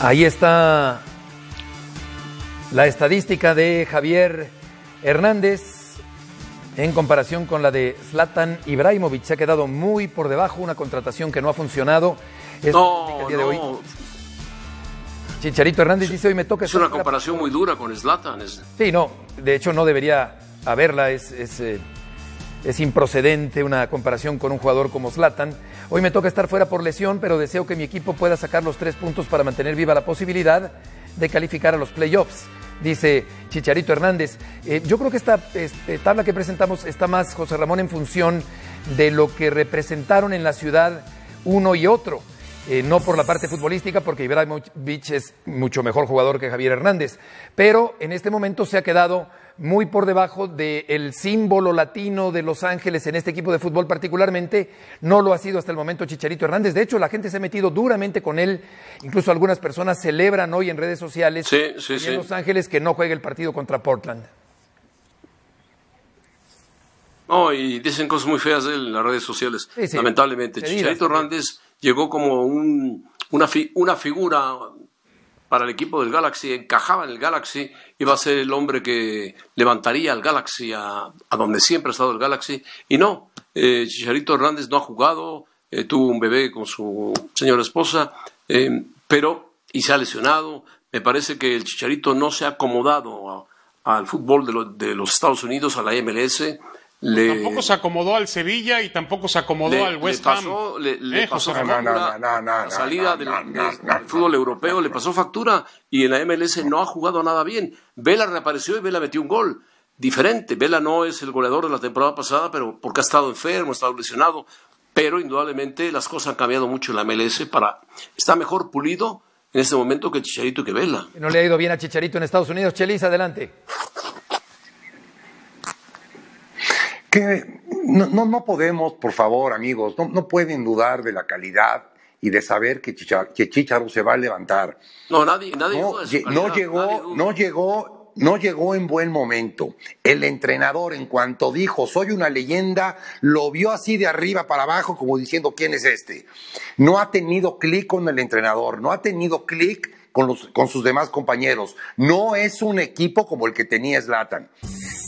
Ahí está la estadística de Javier Hernández en comparación con la de Zlatan Ibrahimovic. Se ha quedado muy por debajo, una contratación que no ha funcionado. Es No, el día de hoy. no, Chicharito Hernández dice hoy me toca es una comparación muy dura con Zlatan. es- Sí, no, de hecho no debería haberla, es, es, eh, es improcedente una comparación con un jugador como Zlatan. Hoy me toca estar fuera por lesión, pero deseo que mi equipo pueda sacar los tres puntos para mantener viva la posibilidad de calificar a los playoffs, dice Chicharito Hernández. Eh, yo creo que esta este, tabla que presentamos está más, José Ramón, en función de lo que representaron en la ciudad uno y otro. Eh, no por la parte futbolística, porque Ibrahimovic es mucho mejor jugador que Javier Hernández, pero en este momento se ha quedado muy por debajo del símbolo latino de Los Ángeles en este equipo de fútbol particularmente, no lo ha sido hasta el momento Chicharito Hernández, de hecho la gente se ha metido duramente con él, incluso algunas personas celebran hoy en redes sociales Sí, sí, en sí. Los Ángeles que no juegue el partido contra Portland. No, y dicen cosas muy feas de él en las redes sociales, lamentablemente. Chicharito. Hernández llegó como un- una, fi- una figura para el equipo del Galaxy, encajaba en el Galaxy, iba a ser el hombre que levantaría al Galaxy a, a donde siempre ha estado el Galaxy, y no, eh, Chicharito Hernández no ha jugado, eh, tuvo un bebé con su señora esposa, eh, pero, y se ha lesionado, me parece que el Chicharito no se ha acomodado al fútbol de, lo- de los Estados Unidos, a la MLS, le, Tampoco se acomodó al Sevilla y tampoco se acomodó le- al West le pasó, Ham. le, le Eh, pasó factura no, no, no, la no, salida del, fútbol europeo, le pasó factura y en la MLS no ha jugado nada bien. Vela reapareció y Vela metió un gol diferente. Vela no es el goleador de la temporada pasada, pero porque ha estado enfermo, ha estado lesionado. Pero indudablemente las cosas han cambiado mucho en la MLS para está mejor pulido en este momento que Chicharito y que Vela. No le ha ido bien a Chicharito en Estados Unidos. Chelis, adelante. Que no, no, no podemos, por favor, amigos, no, no pueden dudar de la calidad y de saber que, Chicha- que Chicharo se va a levantar. No, nadie, nadie No, duda calidad, no llegó, no llegó, no llegó en buen momento. El entrenador, en cuanto dijo soy una leyenda, lo vio así de arriba para abajo, como diciendo quién es este. No ha tenido clic con el entrenador, no ha tenido clic con, los, con sus demás compañeros. No es un equipo como el que tenía Zlatan.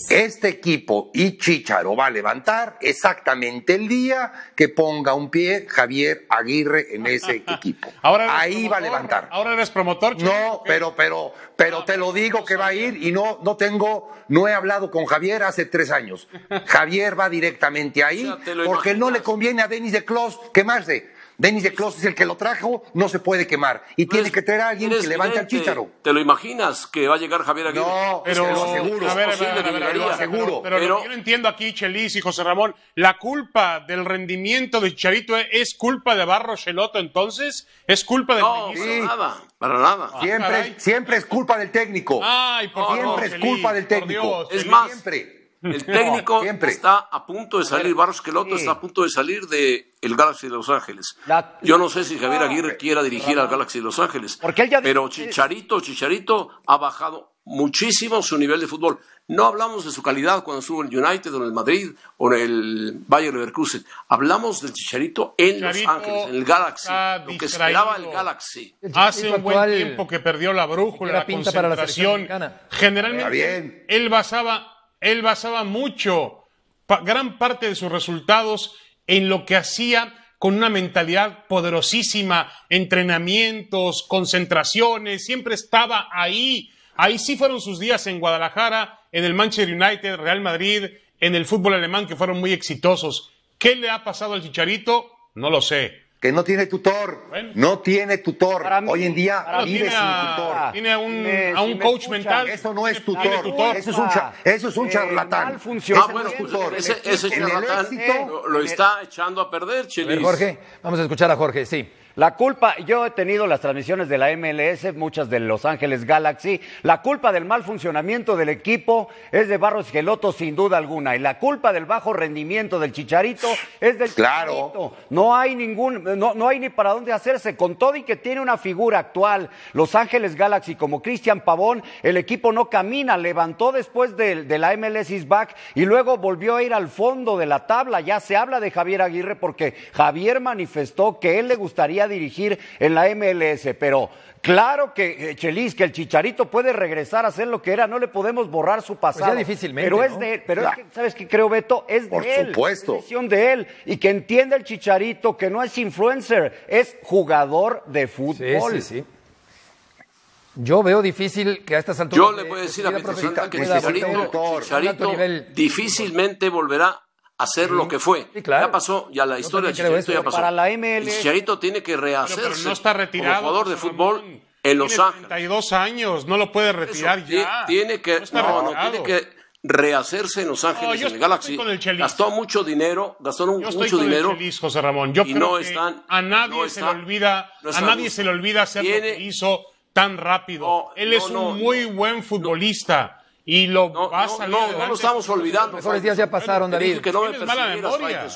Este equipo y Chicharo va a levantar exactamente el día que ponga un pie Javier Aguirre en ese equipo. Ahora eres Ahí va a promotor, levantar. Ahora eres promotor. Chelis, No, pero, pero, pero te lo digo que va a ir y no, no tengo, no he hablado con Javier hace tres años. Javier va directamente ahí porque no le conviene a Denis de Clos quemarse. Denis de Clos es el que lo trajo, no se puede quemar. Y tiene que traer a alguien que levante al. Chicharo. ¿Te lo imaginas que va a llegar Javier Aguirre? No, Pero, lo aseguro. a ver, a ver, posible a ver, que a ver, llegaría. a ver, Seguro. Pero, pero Pero- lo que yo no entiendo aquí, Chelis y José Ramón, ¿la culpa del rendimiento de Chicharito es culpa de Barro Cheloto entonces? ¿Es culpa del No, Sí. nada, para nada. Siempre, caray. siempre es culpa del técnico. Ay, por No, favor, siempre es Chelis, culpa del por técnico. Dios, Es Chelis. más, Siempre. El técnico está a punto de salir, Barros Queloto Sí. está a punto de salir de el Galaxy de Los Ángeles. La- Yo no sé si Javier Aguirre quiera dirigir al Galaxy de Los Ángeles. Porque él ya pero Chicharito, Chicharito ha bajado muchísimo su nivel de fútbol. No hablamos de su calidad cuando estuvo en el United o en el Madrid o en el Bayer Leverkusen. Hablamos del Chicharito en Los Ángeles, en el Galaxy. Lo que esperaba el Galaxy. Hace un buen tiempo que perdió la brújula, la pinta para la concentración. Generalmente él basaba, él basaba mucho, gran parte de sus resultados en lo que hacía con una mentalidad poderosísima, entrenamientos, concentraciones, siempre estaba ahí. Ahí sí fueron sus días en Guadalajara, en el Manchester United, Real Madrid, en el fútbol alemán, que fueron muy exitosos. ¿Qué le ha pasado al Chicharito? No lo sé. Que no tiene tutor. Bueno. No tiene tutor. Mí- Hoy en día vive tiene sin a- tutor. Tiene a un, Me- a un si me coach mental. Eso no es Tiene tutor. tutor. Eso es un, cha- eso es un Eh, charlatán. mal funciona. Ah, bueno, es pues, tutor. ese, charlatán éxito- lo, lo está echando a perder, A ver, Chelis. Jorge, vamos a escuchar a Jorge, sí. La culpa, yo he tenido las transmisiones de la MLS, muchas de Los Ángeles Galaxy. La culpa del mal funcionamiento del equipo es de Barros Geloto, sin duda alguna. Y la culpa del bajo rendimiento del Chicharito es del Claro. Chicharito. No hay ningún. no, no hay ni para dónde hacerse. Con todo y que tiene una figura actual, Los Ángeles Galaxy como Cristian Pavón, el equipo no camina, levantó después de, de la MLS is back y luego volvió a ir al fondo de la tabla. Ya se habla de Javier Aguirre porque Javier manifestó que él le gustaría dirigir en la MLS, pero Claro que, eh, Chelis, que el Chicharito puede regresar a ser lo que era, no le podemos borrar su pasado. Pues ya difícilmente, Pero es ¿no? de él, pero es que, ¿sabes qué creo, Beto? Es Por de él. supuesto. Es decisión de él. Y que entienda el Chicharito que no es influencer, es jugador de Sí, fútbol. sí, sí. Yo veo difícil que a estas alturas. Yo le voy a de decir a Peter Santa que Chicharito, Chicharito difícilmente volverá a ser lo que fue. Sí, claro. Ya pasó, ya la historia de Chicharito eso. ya pasó. Para la MLS. Y Chicharito tiene que Pero, rehacerse pero no está retirado. como jugador de fútbol Ramón. en Los Tiene Ángeles. 32 años, no lo puede Eso, retirar ti- ya. Tiene que, No está no, no, tiene que rehacerse en Los Ángeles, en el Galaxy. con el. Gastó mucho dinero, gastó un- Yo estoy mucho con dinero. el Chelis, José Ramón. Yo y creo no que están- a nadie no se está- le olvida, no a está nadie se le olvida hacer lo Tiene- que hizo tan rápido. No, Él no, es un no, muy buen futbolista y lo No, va a no, salir no, no adelante. lo estamos olvidando. Mejores días ya pasaron, Te David. dije que no me persiguieras, memoria.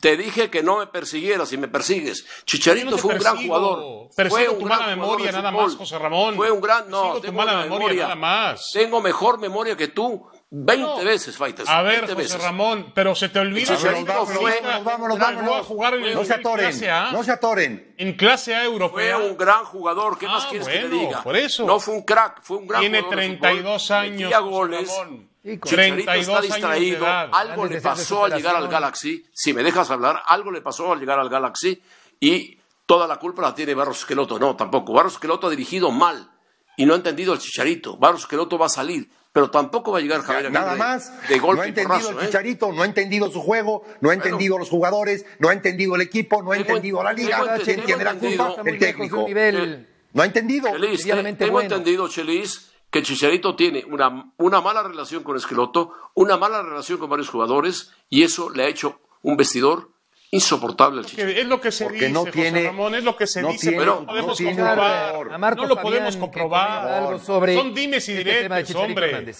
Te dije que no me persiguieras y me persigues. Chicharito no te fue un gran jugador. Persigo fue un tu gran mala memoria nada más, José Ramón. Fue un gran, no, Persigo tu tengo mala una memoria, nada más. Tengo mejor memoria que tú 20 No. veces, Faitelson. A ver, 20 José veces. Ramón, pero se te olvida que a jugar en No el se atoren, clase A, no se atoren. en clase A europea. Fue un gran jugador. ¿Qué Ah, más quieres que le diga? por eso. No fue un crack, fue un gran Tiene jugador. de 32 fútbol, años. metía José goles. Ramón. Chicharito 32 está distraído. Algo le pasó al llegar al. Galaxy. Si me dejas hablar, algo le pasó al llegar al Galaxy y toda la culpa la tiene Barros Esqueloto. No, tampoco. Barros Esqueloto ha dirigido mal y no ha entendido el Chicharito. Barros Esqueloto va a salir, pero tampoco va a llegar Javier Aguirre Nada más. de golpe no ha entendido porrazo, el ¿eh? Chicharito, no ha entendido su juego, no ha entendido los jugadores, no ha entendido el equipo, no ha entendido la liga. tengo ¿Quién entendido- tiene la culpa? El técnico. nivel. No ha entendido. Chelis, te- tengo bueno. entendido, Chelis, que Chicharito tiene una, una mala relación con Esqueloto, una mala relación con varios jugadores, y eso le ha hecho un vestidor insoportable. Que es lo que se Porque dice, no José tiene- Ramón, es lo que se no dice, tiene- pero no podemos comprobar. jugador. A Marco no lo podemos comprobar. algo sobre Son dimes y este tema de diretes, Chicharito hombre.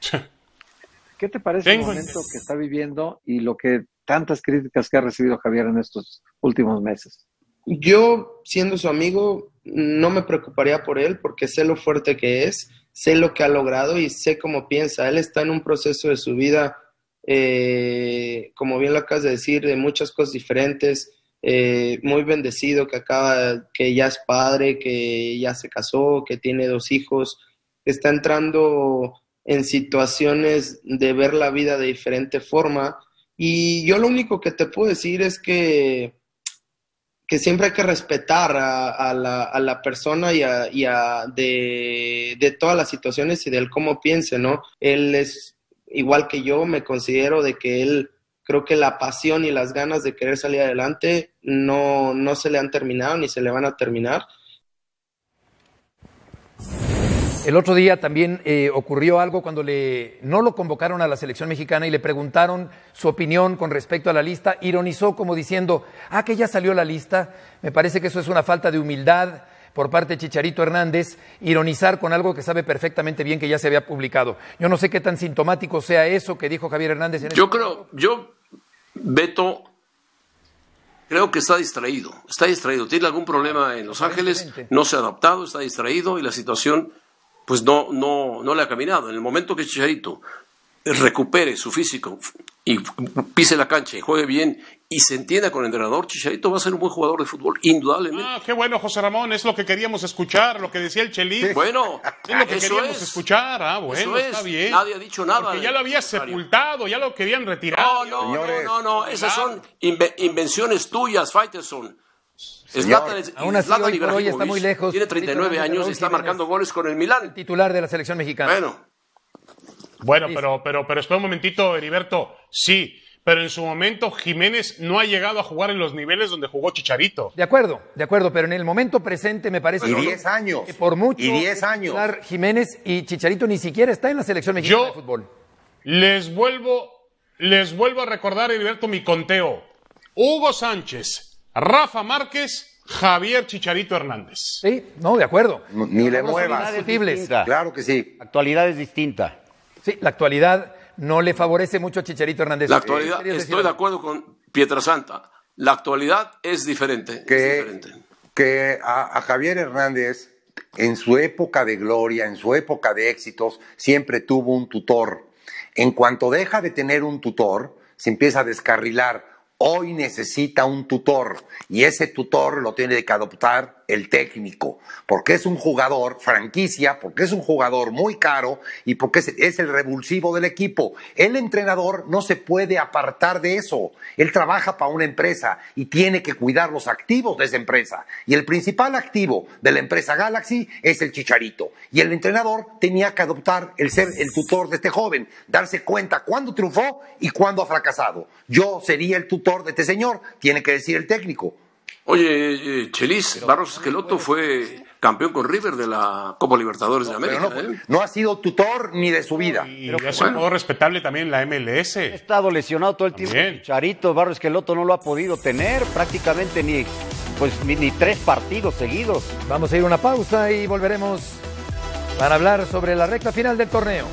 ¿Qué te parece Tengo el momento que está viviendo y lo que tantas críticas que ha recibido Javier en estos últimos meses? Yo, siendo su amigo, no me preocuparía por él porque sé lo fuerte que es, sé lo que ha logrado y sé cómo piensa. Él está en un proceso de su vida, eh, como bien lo acabas de decir, de muchas cosas diferentes, eh, muy bendecido, que acaba, que ya es padre, que ya se casó, que tiene dos hijos, que está entrando en situaciones de ver la vida de diferente forma. Y yo lo único que te puedo decir es que que siempre hay que respetar a, la, a la persona y, a, y a de, de todas las situaciones y del cómo piense, ¿no? Él es igual que yo, me considero de que él, creo que la pasión y las ganas de querer salir adelante no, no se le han terminado ni se le van a terminar. El otro día también eh, ocurrió algo cuando le, no lo convocaron a la selección mexicana y le preguntaron su opinión con respecto a la lista. Ironizó como diciendo, ah, que ya salió la lista. Me parece que eso es una falta de humildad por parte de Chicharito Hernández, ironizar con algo que sabe perfectamente bien que ya se había publicado. Yo no sé qué tan sintomático sea eso que dijo Javier Hernández en Yo este- creo, yo, Beto, creo que está distraído. Está distraído. Tiene algún problema en Los Ángeles, no se ha adaptado, está distraído y la situación, pues no, no, no le ha caminado. En el momento que Chicharito recupere su físico y pise la cancha y juegue bien y se entienda con el entrenador, Chicharito va a ser un buen jugador de fútbol, indudablemente. Ah, qué bueno, José Ramón, es lo que queríamos escuchar, lo que decía el Chelis. Bueno, Es lo que eso queríamos es. escuchar, ah, bueno, Eso está es. bien. Nadie ha dicho nada Porque ya lo había sepultado, ya lo querían retirar. No, no, Señores. no, no, no, esas son inve- invenciones tuyas, Faitelson. Zlatan, Aún así, Zlatan hoy hoy está muy lejos. Tiene 39 Raúl años y está marcando goles con el Milán. titular de la selección mexicana. Bueno, Bueno, pero, pero, pero espera un momentito, Heriberto. Sí, pero en su momento Jiménez no ha llegado a jugar en los niveles donde jugó Chicharito. De acuerdo, de acuerdo, pero en el momento presente me parece Y que- 10 años. que por mucho Y 10 es años. Jiménez y Chicharito ni siquiera está en la selección mexicana Yo- de fútbol. Les vuelvo, les vuelvo a recordar, Heriberto, mi conteo. Hugo Sánchez, Rafa Márquez, Javier Chicharito Hernández. Sí, no, de acuerdo. No, Ni le muevas. Claro que sí. Actualidad es distinta. Sí, la actualidad no le favorece mucho a Chicharito Hernández. la actualidad, ¿Querías decir estoy de acuerdo con Pietrasanta. La actualidad es diferente. es que, diferente. que a, a Javier Hernández, en su época de gloria, en su época de éxitos, siempre tuvo un tutor. En cuanto deja de tener un tutor, se empieza a descarrilar. Hoy necesita un tutor y ese tutor lo tiene que adoptar el técnico, porque es un jugador franquicia, porque es un jugador muy caro y porque es, el revulsivo del equipo. El entrenador no se puede apartar de eso. Él trabaja para una empresa y tiene que cuidar los activos de esa empresa. Y el principal activo de la empresa Galaxy es el chicharito. Y el entrenador tenía que adoptar el ser el tutor de este joven, darse cuenta cuándo triunfó y cuándo ha fracasado. Yo sería el tutor de este señor, tiene que decir el técnico. Oye, eh, Chelis, Barros Esqueloto fue campeón con River de la Copa Libertadores de Pero América. no, ¿eh? no ha sido tutor ni de su vida. Y es un jugador respetable también la Ha MLS. estado lesionado todo el tiempo. También. Charito, Barro Esqueloto no lo ha podido tener prácticamente ni, pues, ni, ni tres partidos seguidos. Vamos a ir a una pausa y volveremos para hablar sobre la recta final del torneo.